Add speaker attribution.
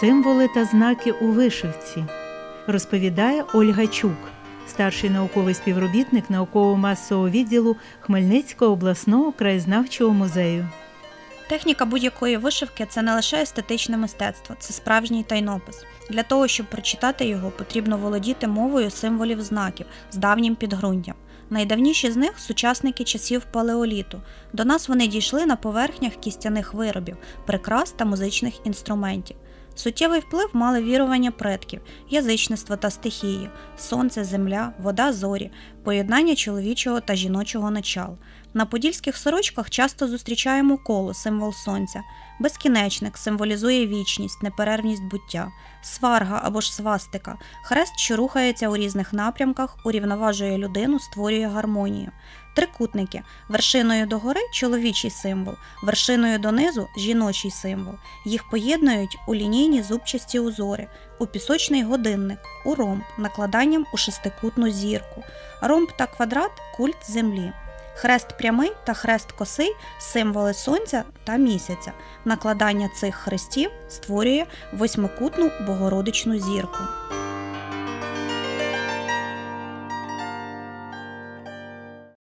Speaker 1: Символи та знаки у вишивці розповідає Ольга Чук, старший науковий співробітник науково-масового відділу Хмельницького обласного краєзнавчого музею.
Speaker 2: Техніка будь-якої вишивки це не лише естетичне мистецтво, це справжній тайнопис. Для того, щоб прочитати його, потрібно володіти мовою символів знаків з давнім підґрунтям. Найдавніші з них сучасники часів палеоліту. До нас вони дійшли на поверхнях кістяних виробів, прикрас та музичних інструментів. Суттєвий вплив мали вірування предків, язичництво та стихії, сонце, земля, вода, зорі, поєднання чоловічого та жіночого начал. На подільських сорочках часто зустрічаємо коло, символ сонця, безкінечник символізує вічність, неперервність буття, сварга або ж свастика, хрест, що рухається у різних напрямках, урівноважує людину, створює гармонію. Трикутники вершиною догори чоловічий символ, вершиною донизу жіночий символ. Їх поєднують у лінійні зубчасті узори, у пісочний годинник, у ромб, накладанням у шестикутну зірку. Ромб та квадрат культ землі. Хрест прямий та хрест косий символи сонця та місяця. Накладання цих хрестів створює восьмикутну богородичну зірку.